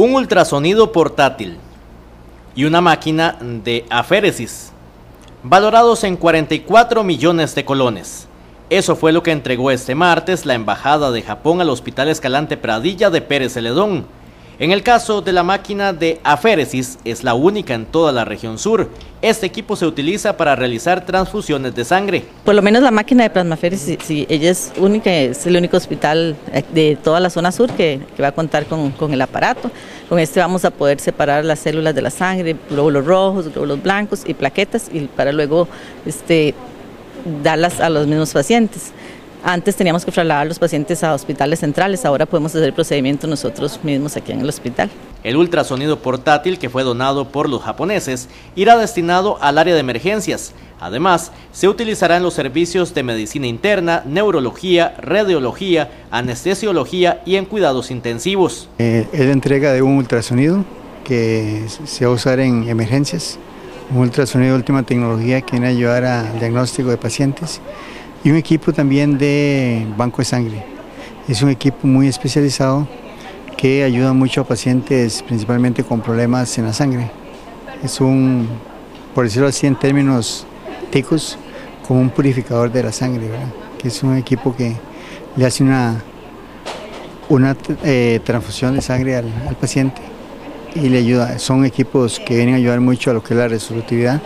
un ultrasonido portátil y una máquina de aféresis, valorados en 44 millones de colones. Eso fue lo que entregó este martes la Embajada de Japón al Hospital Escalante Pradilla de Pérez Celedón. En el caso de la máquina de aféresis, es la única en toda la región sur. Este equipo se utiliza para realizar transfusiones de sangre. Por lo menos la máquina de plasmaféresis, sí, ella es única, es el único hospital de toda la zona sur que, va a contar con, con, el aparato. Con este vamos a poder separar las células de la sangre, glóbulos rojos, glóbulos blancos y plaquetas, y para luego este, darlas a los mismos pacientes. Antes teníamos que trasladar a los pacientes a hospitales centrales, ahora podemos hacer el procedimiento nosotros mismos aquí en el hospital. El ultrasonido portátil que fue donado por los japoneses irá destinado al área de emergencias. Además, se utilizará en los servicios de medicina interna, neurología, radiología, anestesiología y en cuidados intensivos. Eh, es la entrega de un ultrasonido que se va a usar en emergencias, un ultrasonido de última tecnología que viene a ayudar al diagnóstico de pacientes y un equipo también de banco de sangre. Es un equipo muy especializado que ayuda mucho a pacientes principalmente con problemas en la sangre. Es un, por decirlo así en términos ticos, como un purificador de la sangre, que es un equipo que le hace una, una eh, transfusión de sangre al, al paciente y le ayuda. Son equipos que vienen a ayudar mucho a lo que es la resolutividad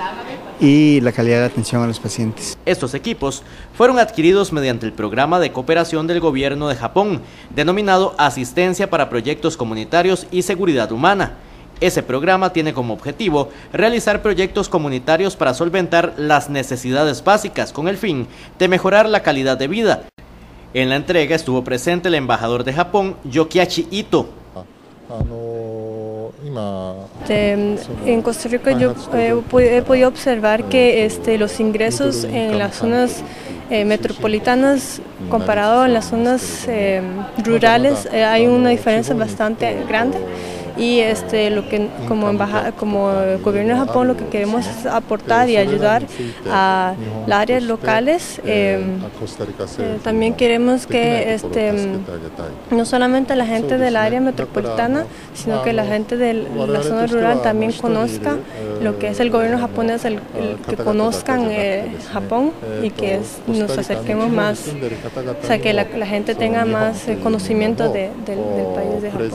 y la calidad de atención a los pacientes. Estos equipos fueron adquiridos mediante el programa de cooperación del gobierno de Japón, denominado Asistencia para Proyectos Comunitarios y Seguridad Humana. Ese programa tiene como objetivo realizar proyectos comunitarios para solventar las necesidades básicas con el fin de mejorar la calidad de vida. En la entrega estuvo presente el embajador de Japón, Yokiachi Ito. Ah, este, en Costa Rica yo he podido observar que este, los ingresos en las zonas eh, metropolitanas comparado a las zonas eh, rurales eh, hay una diferencia bastante grande y este, lo que como, embajada, como gobierno de Japón lo que queremos es aportar y ayudar a las áreas locales. Eh, eh, también queremos que este, no solamente la gente del área metropolitana, sino que la gente de la zona rural también conozca lo que es el gobierno japonés, el, que conozcan eh, Japón y que nos acerquemos más, o sea, que la, gente tenga más conocimiento del país de Japón.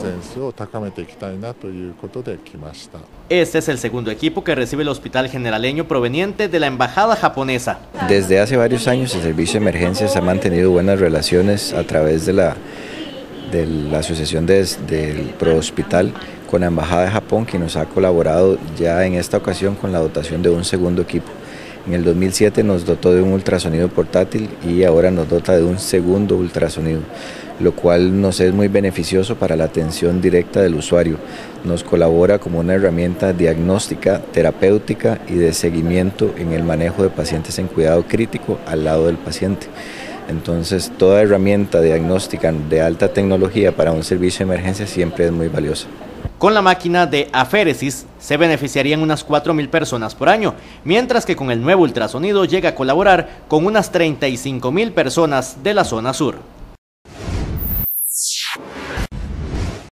Este es el segundo equipo que recibe el hospital generaleño proveniente de la embajada japonesa. Desde hace varios años el servicio de emergencias ha mantenido buenas relaciones a través de la, de la asociación del Pro Hospital con la embajada de Japón que nos ha colaborado ya en esta ocasión con la dotación de un segundo equipo. En el 2007 nos dotó de un ultrasonido portátil y ahora nos dota de un segundo ultrasonido, lo cual nos es muy beneficioso para la atención directa del usuario. Nos colabora como una herramienta diagnóstica, terapéutica y de seguimiento en el manejo de pacientes en cuidado crítico al lado del paciente. Entonces, toda herramienta diagnóstica de alta tecnología para un servicio de emergencia siempre es muy valiosa. Con la máquina de aféresis se beneficiarían unas 4.000 personas por año, mientras que con el nuevo ultrasonido llega a colaborar con unas 35.000 personas de la zona sur.